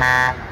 Ha